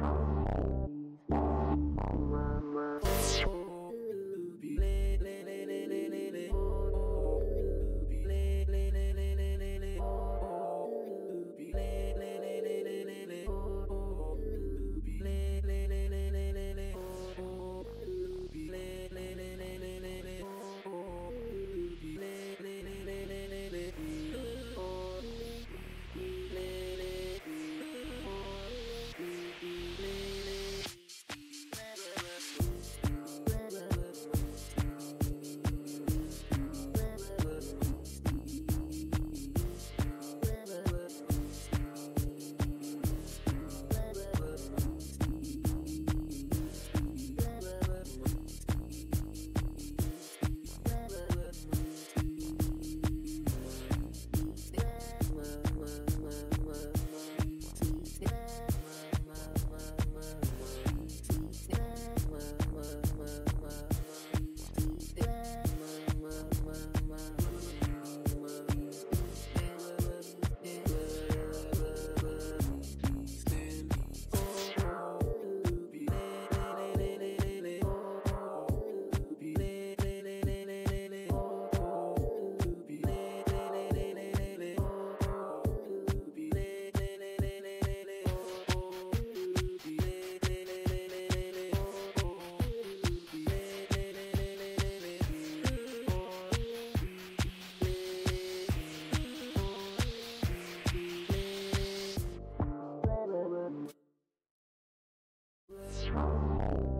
Wow. Tchau.